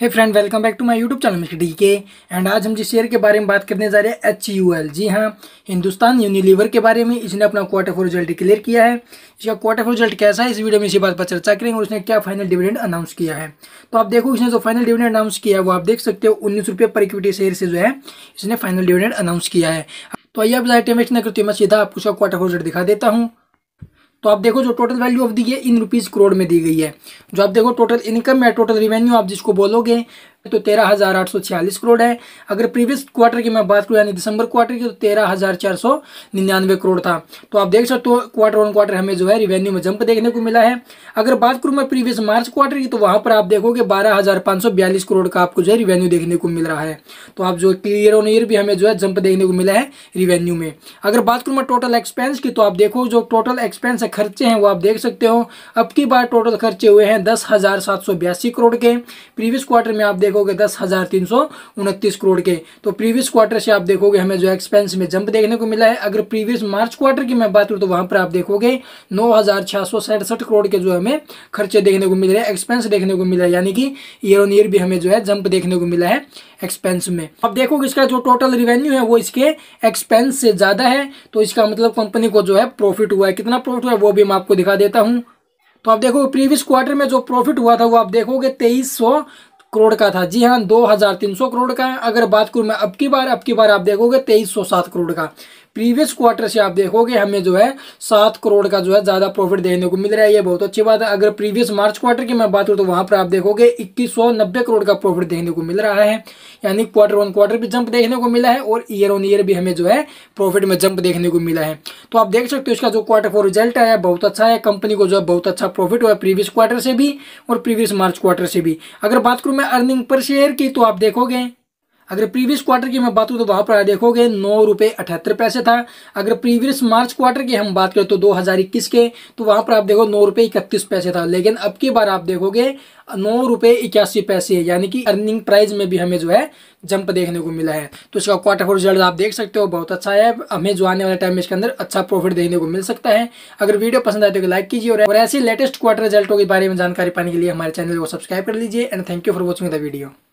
Hey friend welcome back to my YouTube channel mister D K and आज हम जिस share के बारे में बात करने जा रहे हैं एच यू एल जी हाँ हिंदुस्तान यूनिलीवर के बारे में इसने अपना क्वार्टर फोर रिज़ल्ट क्लियर किया है। इसका क्वार्टर फोर रिज़ल्ट कैसा है, इस वीडियो में इसी बात पर चर्चा करेंगे और उसने क्या फाइनल डिविडेंड अनाउंस किया है। तो आप देखो, इसने जो फाइनल डिविडेंड अनाउंस किया है, वो आप देख सकते हो, उन्नीस रुपये पर इक्विटी शेयर से जो है, इसने फाइनल डिविडेंड अनाउंस किया है। तो आइए आप टाइम वेस्ट न करते मैं सीधा आपको उसका क्वार्टर फोर रेट दिखा देता हूँ। तो आप देखो जो टोटल वैल्यू ऑफ़ दी है इन रुपीज़ करोड़ में दी गई है। जो आप देखो टोटल इनकम है टोटल रिवेन्यू आप जिसको बोलोगे तो तेरह हज़ार आठ सौ छियालीस करोड़ है। अगर प्रीवियस क्वार्टर की मैं बात करूँ, यानी दिसंबर क्वार्टर की तो तेरह हज़ार चार सौ निन्यानवे करोड़ था। तो आप देख सकते हो, क्वार्टर वन क्वार्टर हमें जो है रिवेन्यू में जंप देखने को मिला है। अगर बात करूँ मैं प्रीवियस मार्च क्वार्टर की तो वहाँ पर आप देखोगे बारह हज़ार पाँच सौ बयालीस करोड़ का आपको जो है रिवेन्यू देखने को मिल रहा है। तो आप जो ईयर ऑन ईयर भी हमें जो है जंप देखने को मिला है रिवेन्यू में। अगर बात करूँ मैं टोटल एक्सपेंस की तो आप देखो, जो टोटल एक्सपेंस है, खर्चे हैं, वो आप देख सकते हो। अब की बार टोटल खर्चे हुए हैं दस हज़ार सात सौ बयासी करोड़ के। प्रीवियस क्वार्टर में आप देखोगे दस हज़ार तीन सौ उनतीस करोड़ के। तो प्रीवियस क्वार्टर से आप देखोगे हमें जो एक्सपेंस में जंप देखने को मिला है। अगर प्रीवियस मार्च क्वार्टर की मैं बात करूँ तो वहाँ पर आप देखोगे नौ हज़ार छह सौ सड़सठ करोड़ के जो हमें खर्चे देखने को मिल रहे हैं एक्सपेंस देखने को मिला है। यानी कि ईयर ऑन ईयर भी हमें जो है जंप देखने को मिला है एक्सपेंस में। अब देखोगे इसका जो टोटल रिवेन्यू है, वो इसके एक्सपेंस से ज़्यादा है। तो इसका मतलब कंपनी को जो है प्रॉफिट हुआ है। कितना प्रॉफिट हुआ है, वो भी मैं आपको दिखा देता हूँ। तो आप देखो प्रीवियस क्वार्टर में जो प्रॉफिट हुआ था, वो आप देखोगे तेईस सौ करोड़ का था। जी हाँ दो हज़ार तीन सौ करोड़ का है। अगर बात करूँ मैं अब की बार, अब की बार आप देखोगे तेईस सौ सात करोड़ का। प्रीवियस क्वार्टर से आप देखोगे हमें जो है सात करोड़ का जो है ज़्यादा प्रॉफिट देखने को मिल रहा है, ये बहुत अच्छी बात है। अगर प्रीवियस मार्च क्वार्टर की मैं बात करूँ तो वहाँ पर आप देखोगे इक्कीस करोड़ का प्रॉफिट देखने को मिल रहा है। यानी क्वार्टर वन क्वार्टर भी जंप देखने को मिला है और ईयर ऑन ईयर भी हमें जो है प्रॉफिट में जंप देखने को मिला है। तो आप देख सकते हो इसका जो क्वार्टर फोर रिज़ल्ट आया, बहुत अच्छा है। कंपनी को जो है बहुत अच्छा प्रॉफिट हुआ प्रीवियस क्वार्टर से भी और प्रीवियस मार्च क्वार्टर से भी। अगर बात करूँ मैं अर्निंग पर शेयर की तो आप देखोगे अगर प्रीवियस क्वार्टर की मैं बात करूँ तो वहाँ पर देखोगे नौ रुपए अठहत्तर पैसे था। अगर प्रीवियस मार्च क्वार्टर की हम बात करें तो 2021 के तो वहाँ पर आप देखो नौ रुपए इकतीस पैसे था। लेकिन अब की बार आप देखोगे, नौ रुपए इक्यासी पैसे, यानी कि अर्निंग प्राइस में भी हमें जो है जंप देखने को मिला है। तो इसका क्वार्टर फोर रिज़ल्ट आप देख सकते हो, बहुत अच्छा है। हमें जो आने वाले टाइम में इसके अंदर अच्छा प्रॉफिट देखने को मिल सकता है। अगर वीडियो पसंद आए तो लाइक कीजिए और ऐसे लेटेस्ट क्वार्टर रिजल्टों के बारे में जानकारी पाने के लिए हमारे चैनल को सब्सक्राइब कर लीजिए। And thank you for watching the video